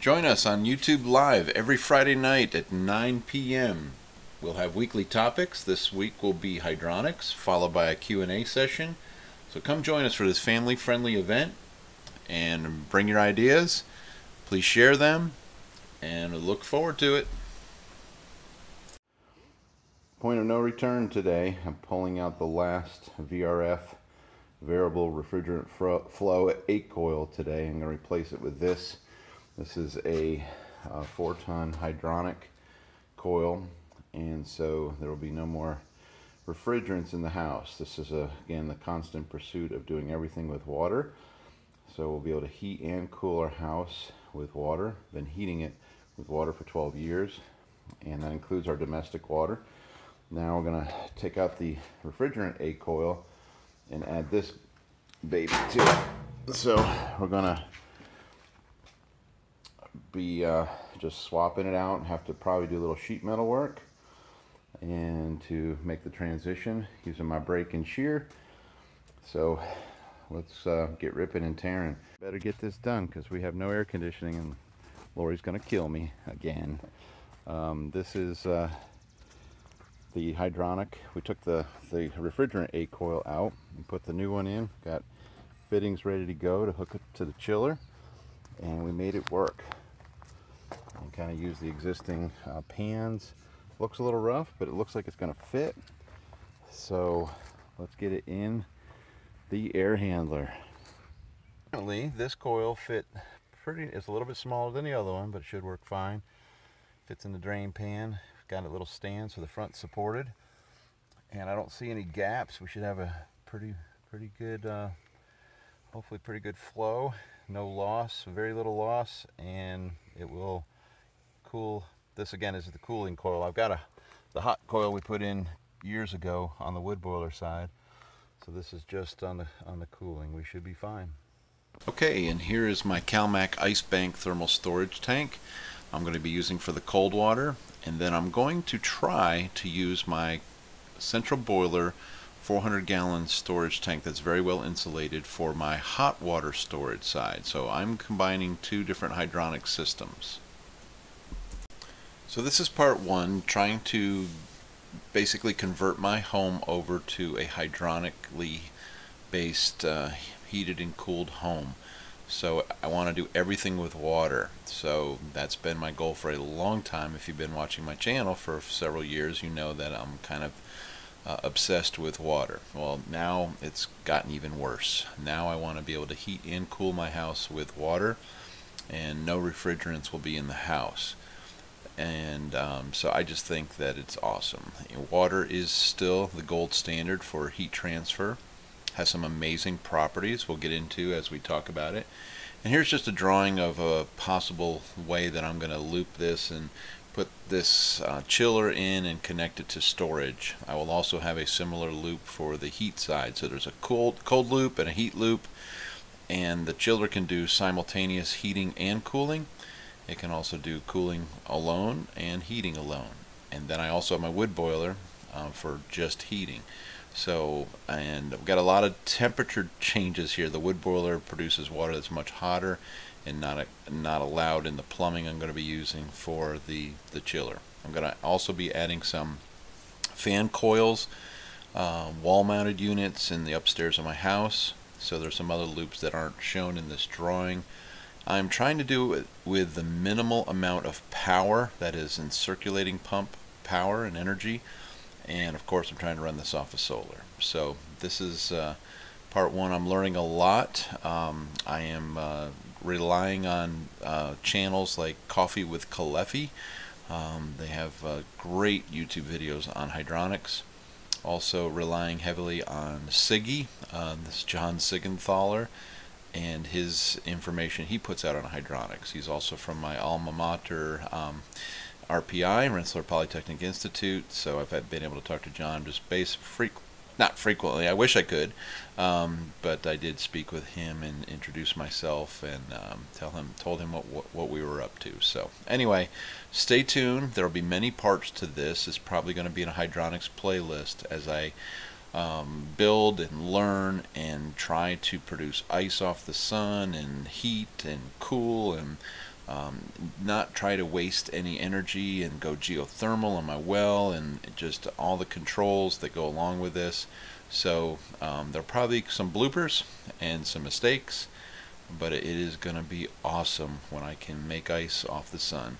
Join us on YouTube Live every Friday night at 9 p.m. We'll have weekly topics. This week will be hydronics, followed by a Q&A session. So come join us for this family-friendly event and bring your ideas. Please share them and look forward to it. Point of no return today. I'm pulling out the last VRF variable refrigerant flow A coil today. I'm going to replace it with this. This is a uh, 4 ton hydronic coil and so there will be no more refrigerants in the house. This is a, again the constant pursuit of doing everything with water. So we'll be able to heat and cool our house with water. Been heating it with water for 12 years and that includes our domestic water. Now we're to take out the refrigerant A coil and add this baby to it. So we're to be uh, just swapping it out and have to probably do a little sheet metal work and to make the transition using my brake and shear. So let's uh, get ripping and tearing. Better get this done because we have no air conditioning and Lori's gonna kill me again. Um, this is uh, the hydronic we took the the refrigerant A coil out and put the new one in got fittings ready to go to hook it to the chiller and we made it work and kind of use the existing uh, pans. Looks a little rough, but it looks like it's going to fit. So let's get it in the air handler. Apparently this coil fit pretty, it's a little bit smaller than the other one, but it should work fine. Fits in the drain pan. Got a little stand so the front's supported. And I don't see any gaps. We should have a pretty, pretty good, uh, hopefully pretty good flow. No loss, very little loss, and it will cool. This again is the cooling coil. I've got a the hot coil we put in years ago on the wood boiler side. So this is just on the on the cooling. We should be fine. Okay, and here is my CalMac Ice Bank thermal storage tank. I'm going to be using for the cold water, and then I'm going to try to use my central boiler 400 gallon storage tank that's very well insulated for my hot water storage side. So I'm combining two different hydronic systems. So this is part one, trying to basically convert my home over to a hydronically based uh, heated and cooled home. So I want to do everything with water. So that's been my goal for a long time. If you've been watching my channel for several years, you know that I'm kind of uh, obsessed with water. Well, now it's gotten even worse. Now I want to be able to heat and cool my house with water and no refrigerants will be in the house and um, so I just think that it's awesome. Water is still the gold standard for heat transfer. Has some amazing properties we'll get into as we talk about it. And here's just a drawing of a possible way that I'm going to loop this and put this uh, chiller in and connect it to storage. I will also have a similar loop for the heat side. So there's a cold, cold loop and a heat loop and the chiller can do simultaneous heating and cooling it can also do cooling alone and heating alone. And then I also have my wood boiler uh, for just heating. So, and I've got a lot of temperature changes here. The wood boiler produces water that's much hotter and not a, not allowed in the plumbing I'm going to be using for the, the chiller. I'm going to also be adding some fan coils, uh, wall-mounted units in the upstairs of my house. So there's some other loops that aren't shown in this drawing. I'm trying to do it with the minimal amount of power that is in circulating pump power and energy and of course I'm trying to run this off of solar. So this is uh, part one. I'm learning a lot. Um, I am uh, relying on uh, channels like Coffee with Caleffi. Um, they have uh, great YouTube videos on hydronics. Also relying heavily on Siggy uh, this John Siegenthaler and his information he puts out on hydronics. He's also from my alma mater, um, RPI, Rensselaer Polytechnic Institute, so I've been able to talk to John just base frequently. Not frequently. I wish I could, um, but I did speak with him and introduce myself and um, tell him, told him what, what, what we were up to. So anyway, stay tuned. There will be many parts to this. It's probably going to be in a hydronics playlist as I um, build and learn and try to produce ice off the sun and heat and cool and um, not try to waste any energy and go geothermal on my well and just all the controls that go along with this. So um, there are probably some bloopers and some mistakes, but it is going to be awesome when I can make ice off the sun.